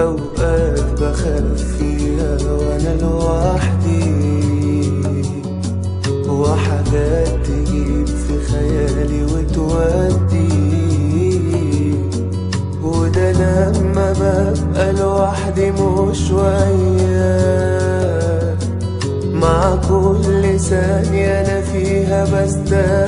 أوقات بخاف فيها وأنا لوحدي. وحاجات تجيب في خيالي وتودي. وده لما ببقى لوحدي مش وياك مع كل ثانية أنا فيها بستنى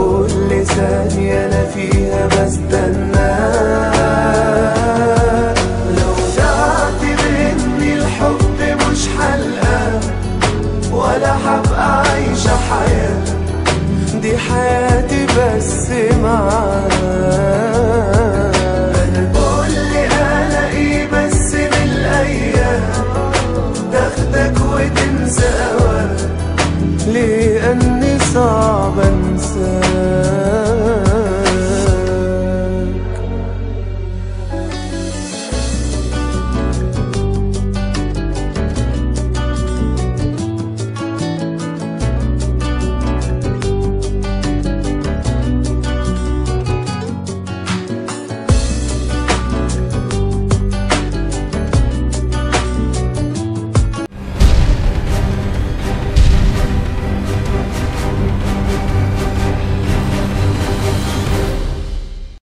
كل ثانية أنا فيها بستنى. لو تعتبر إن الحب مش حلقة ولا هبقى عايشة حياة. دي حياتي بس معاك. أنا كل ألاقي بس تاخدك وتنسى لأني صعبة